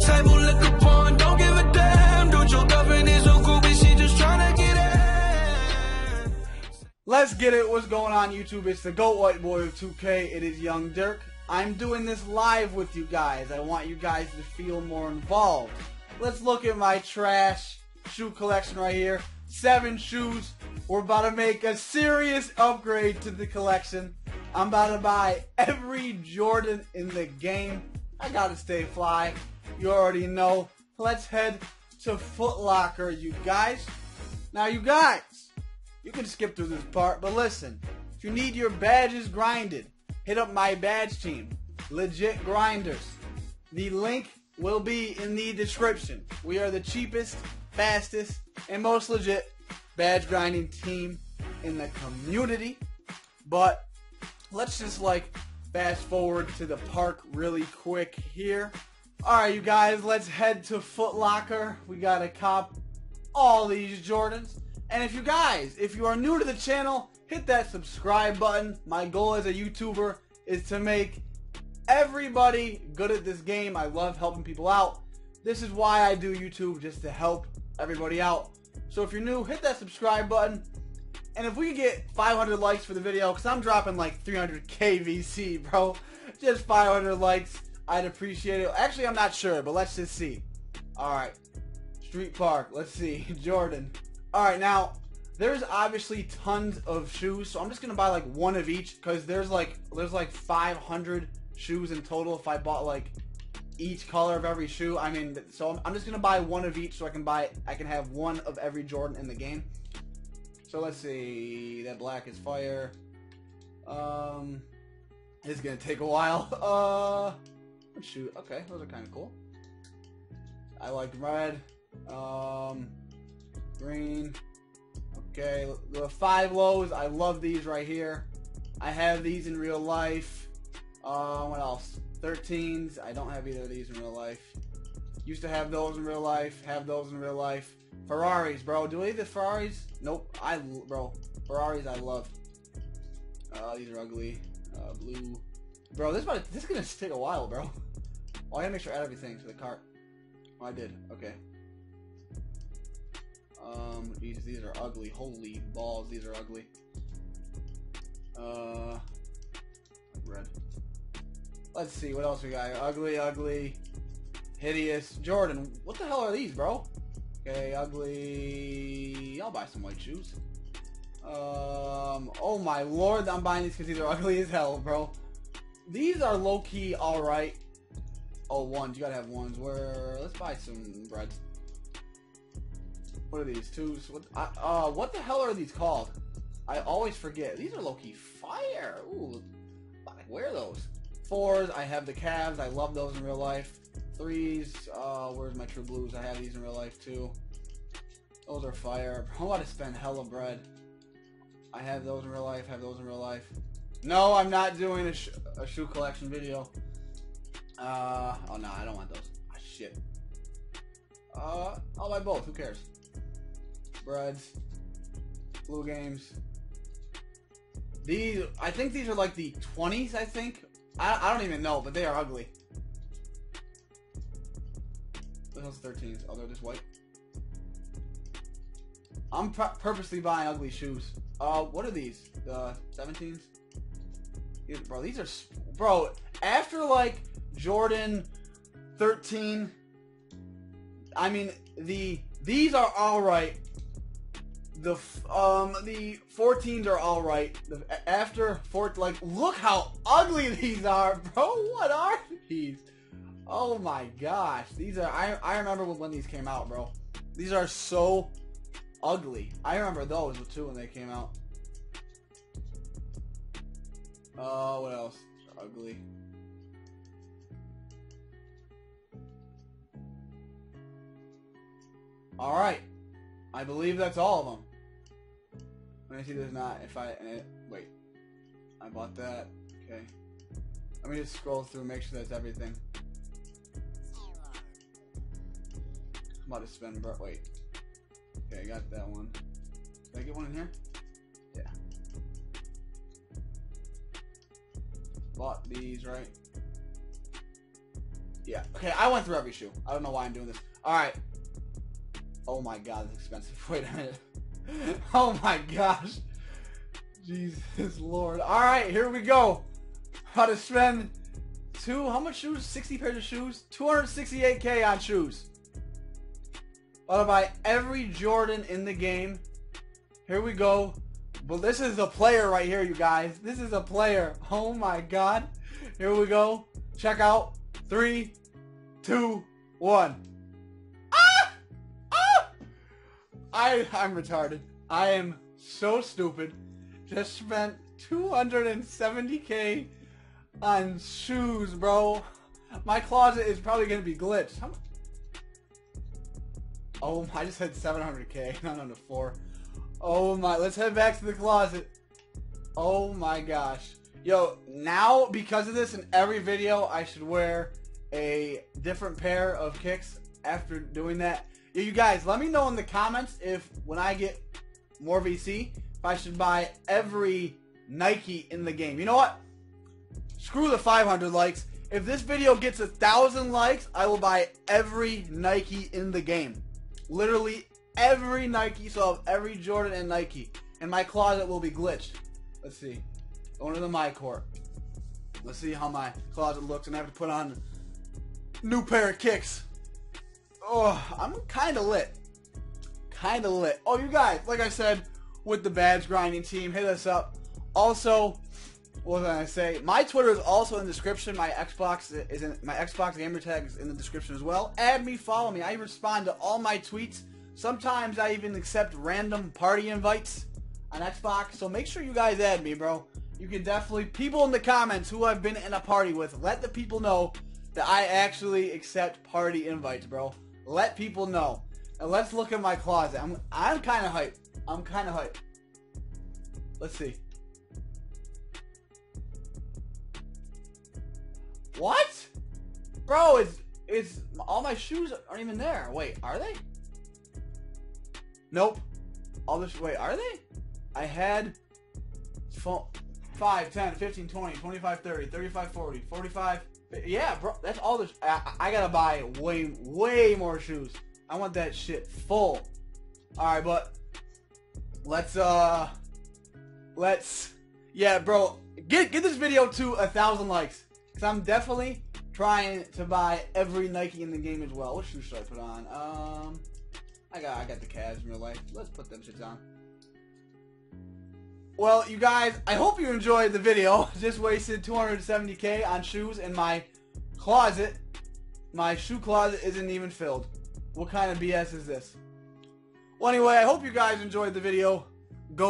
table, don't give a damn. Your girlfriend is so groovy, she just tryna get in. Let's get it. What's going on, YouTube? It's the Goat White Boy of 2K. It is Young Dirk. I'm doing this live with you guys. I want you guys to feel more involved. Let's look at my trash shoe collection right here. Seven shoes. We're about to make a serious upgrade to the collection. I'm about to buy every Jordan in the game. I gotta stay fly. You already know. Let's head to Foot Locker, you guys. Now, you guys, you can skip through this part, but listen. If you need your badges grinded, hit up my badge team, Legit Grinders. The link will be in the description. We are the cheapest, fastest, and most legit badge grinding team in the community. But let's just like fast forward to the park really quick here. Alright, you guys, let's head to Foot Locker. We gotta cop all these Jordans. And if you guys, if you are new to the channel, hit that subscribe button. My goal as a YouTuber is to make everybody good at this game. I love helping people out. This is why I do YouTube, just to help everybody out. So if you're new, hit that subscribe button. And if we get 500 likes for the video, because I'm dropping like 300k VC, bro. Just 500 likes, I'd appreciate it. Actually, I'm not sure, but let's just see. Alright. Street Park, let's see. Jordan. Alright, now, there's obviously tons of shoes, so I'm just gonna buy like one of each, because there's like, there's like 500 shoes in total if I bought like each color of every shoe. I mean, so I'm, I'm just gonna buy one of each so I can buy, I can have one of every Jordan in the game. So let's see, that black is fire. Um, it's gonna take a while. Uh, shoot, okay, those are kind of cool. I like red. Um, green. Okay, the five lows. I love these right here. I have these in real life. Uh, what else? 13s. I don't have either of these in real life. Used to have those in real life. Have those in real life. Ferraris, bro. Do we the Ferraris? Nope. I, bro. Ferraris I love. Uh, these are ugly. Uh, blue. Bro, this this is gonna take a while, bro. Oh, I gotta make sure I add everything to the cart. Oh, I did. Okay. Um, these these are ugly. Holy balls, these are ugly. Uh, red. Let's see what else we got. Ugly, ugly, hideous. Jordan, what the hell are these, bro? Okay, ugly. I'll buy some white shoes. Um, oh my lord, I'm buying these because these are ugly as hell, bro. These are low key alright. Oh, ones. You gotta have ones. Where? Let's buy some bread. What are these? Twos? What? I, uh, what the hell are these called? I always forget. These are low key fire. Ooh, wear those. Fours. I have the Cavs. I love those in real life. Threes. Uh, where's my true blues? I have these in real life too. Those are fire. I want to spend hella bread. I have those in real life. Have those in real life. No, I'm not doing a, sh a shoe collection video. Uh, oh no, I don't want those. Ah, shit. Uh, I'll buy both. Who cares? Breds. Blue games. These, I think these are like the 20s, I think. I, I don't even know, but they are ugly. Those 13s. Oh, they're just white. I'm purposely buying ugly shoes. Uh, what are these? The 17s? Bro, these are... Bro, after, like, Jordan 13, I mean, the... These are alright. The um the 14s are all right. The, after four, like look how ugly these are, bro. What are these? Oh my gosh, these are. I I remember when these came out, bro. These are so ugly. I remember those too when they came out. Oh, uh, what else? Ugly. All right. I believe that's all of them. Let me see there's not. If I... Uh, wait. I bought that. Okay. Let me just scroll through and make sure that's everything. I'm about to spend... Wait. Okay, I got that one. Did I get one in here? Yeah. Bought these, right? Yeah. Okay, I went through every shoe. I don't know why I'm doing this. All right. Oh my god, it's expensive. Wait a minute. oh my gosh. Jesus Lord. All right, here we go. How to spend two, how much shoes? 60 pairs of shoes? 268k on shoes. I'll buy every Jordan in the game. Here we go. But this is a player right here, you guys. This is a player. Oh my god. Here we go. Check out. Three, two, one. Ah! Ah! I I'm retarded. I am so stupid. Just spent 270k on shoes, bro. My closet is probably gonna be glitched. Oh, I just had 700k, not on the floor. Oh my, let's head back to the closet. Oh my gosh. Yo, now because of this in every video, I should wear a different pair of kicks after doing that. Yo, you guys, let me know in the comments if when I get more VC, if I should buy every Nike in the game. You know what? Screw the 500 likes. If this video gets a thousand likes, I will buy every Nike in the game. Literally every Nike, so I'll have every Jordan and Nike. And my closet will be glitched. Let's see. Going to the my court. Let's see how my closet looks, and I have to put on new pair of kicks. Oh, I'm kind of lit. Kind of lit. Oh, you guys, like I said, with the badge grinding team, hit us up. Also, what was I say? My Twitter is also in the description. My Xbox is in my Xbox gamer tag is in the description as well. Add me, follow me. I respond to all my tweets. Sometimes I even accept random party invites on Xbox. So make sure you guys add me, bro. You can definitely people in the comments who I've been in a party with. Let the people know that I actually accept party invites, bro. Let people know. And let's look at my closet. I'm I'm kind of hyped. I'm kind of hyped. Let's see. What? Bro, it's it's all my shoes aren't even there. Wait, are they? Nope. All this wait, are they? I had fo- 5, 10, 15, 20, 25, 30, 35, 40, 45. Yeah, bro, that's all this. I, I gotta buy way, way more shoes. I want that shit full. Alright, but let's, uh, let's, yeah, bro, get, get this video to a thousand likes. Because I'm definitely trying to buy every Nike in the game as well. What shoes should I put on? Um, I got, I got the Cavs in real life. Let's put them shits on. Well, you guys, I hope you enjoyed the video. Just wasted 270k on shoes in my closet. My shoe closet isn't even filled. What kind of BS is this? Well, anyway, I hope you guys enjoyed the video. Go